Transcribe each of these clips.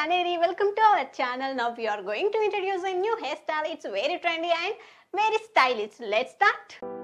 Aneri. Welcome to our channel. Now we are going to introduce a new hairstyle. It's very trendy and very stylish. Let's start.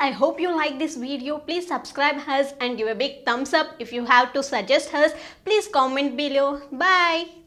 I hope you like this video. Please subscribe us and give a big thumbs up. If you have to suggest us, please comment below. Bye.